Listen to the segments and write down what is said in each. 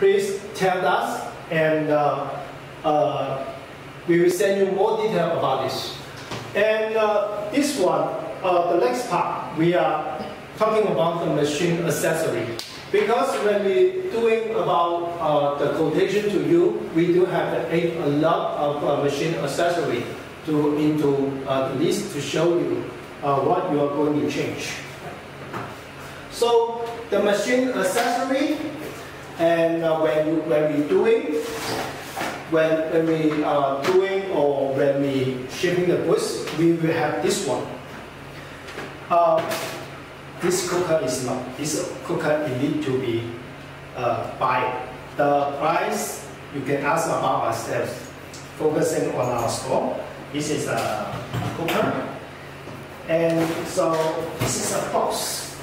please tell us and uh, uh, we will send you more detail about this. And uh, this one, uh, the next part, we are talking about the machine accessory. Because when we doing about uh, the quotation to you, we do have a, a lot of uh, machine accessory to into the list to show you what you are going to change. So the machine accessory, and uh, when you, when we doing, when when we are doing or when we shipping the goods, we will have this one. Uh, this cooker is not. This cooker it need to be uh, buy. The price you can ask about ourselves. Focusing on our store. This is a cooker. And so this is a box.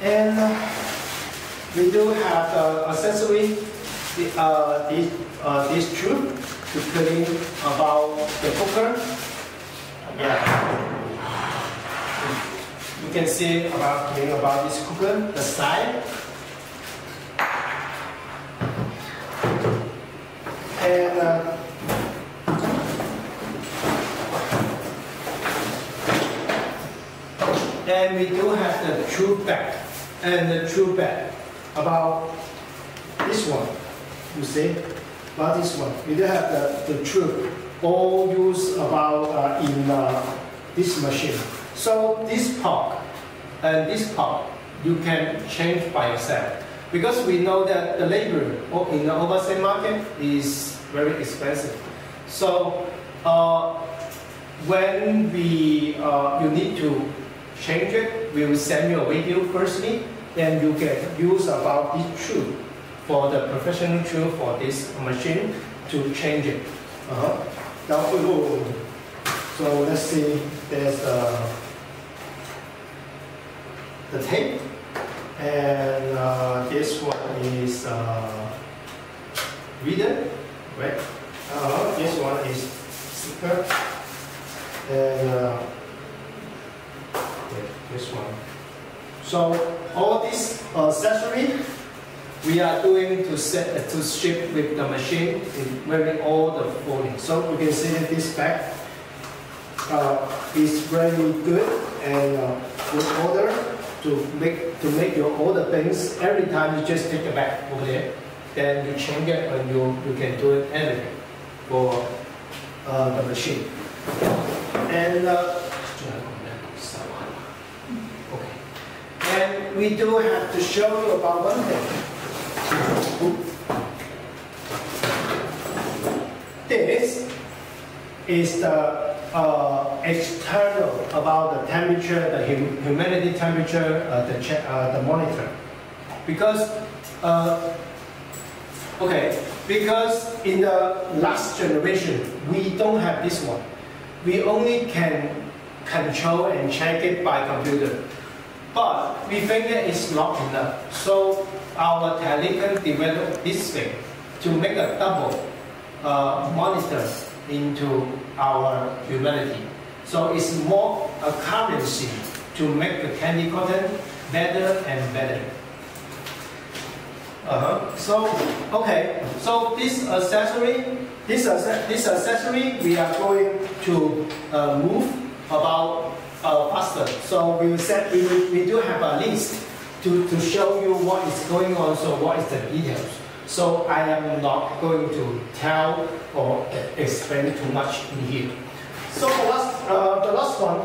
And uh, we do have the accessory, the, uh, this, uh, this tube to clean about the cooker. Yeah. You can see about cleaning about this cooker, the side. And uh, and we do have the true back and the true back about this one. You see about this one. We don't have the, the true all used about uh, in uh, this machine. So this part and this part you can change by yourself because we know that the labor in the overseas market is very expensive. So uh, when we uh, you need to change it, we will send you a video firstly, then you can use about this tool for the professional tool for this machine to change it. Uh-huh. Now, so let's see, there's the, the tape, and uh, this one is uh, reader, right? Uh, this one is sticker, and uh, this one. So all this accessory we are doing to set uh, to ship with the machine in wearing all the folding. So you can see that this bag uh, is very good and uh, good order to make to make your the things. Every time you just take the bag over there, then you change it and you you can do it anything for uh, the machine. And uh, And we do have to show you about one thing. This is the uh, external about the temperature, the hum humidity temperature, uh, the, uh, the monitor. Because, uh, okay, because in the last generation, we don't have this one. We only can control and check it by computer. But we think it's not enough. So our technician developed this thing to make a double uh, monitor into our humanity. So it's more a currency to make the candy cotton better and better. Uh-huh. So, okay, so this accessory, this, this accessory, we are going to uh, move about uh, faster. So we said we, we do have a list to, to show you what is going on, so what is the details. So I am not going to tell or explain too much in here. So the last, uh, the last one,